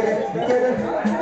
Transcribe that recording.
kere, bir kere.